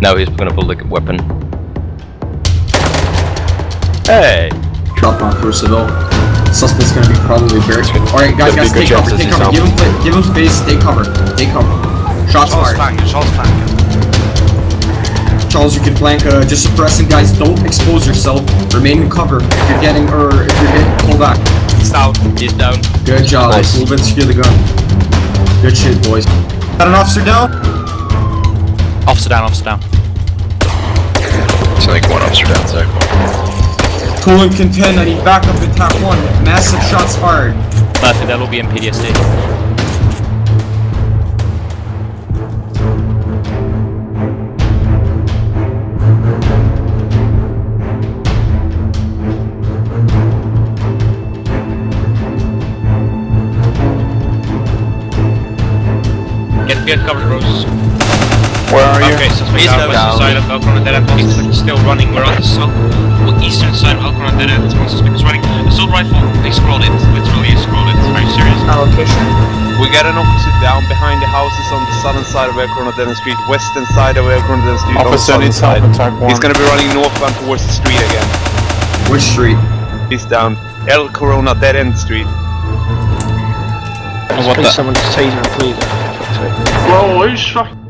Now he's gonna pull the weapon. Hey! Drop on Percival. Suspect's gonna be probably buried. Alright, guys, guys, take cover, take cover. Give him, pla- give him space, stay cover. Stay cover. Shots Charles fired. Charles flanking. Charles, you can flank, uh, just suppress him, guys. Don't expose yourself. Remain in cover. If you're getting, or if you're hit, pull back. He's down. He's down. Good job. Nice. Let's move and secure the gun. Good shit, boys. Got an officer down? Officer down, officer down. So like one officer down, Zach. Tool and contend. I need backup in top one. Massive shots fired. Perfect, they'll all be in PDSD. Get, get covered, Rose. Where are you? Okay, suspect He's down, down. western side of El Corona Dead End. One suspect still running. We're on the south, well, eastern side of El Corona Dead End. One suspect is running. Assault rifle, they scrolled it. Literally scrolled it. Are you serious? Ah, we got an officer down behind the houses on the southern side of Elkronadden Street, western side of Elkronadden Street, on the Officer southern needs side. help, one. He's gonna be running northbound towards the street again. Which street? He's down. El Corona Dead End Street. What the? Someone to taser him, please. Bro, who's fucking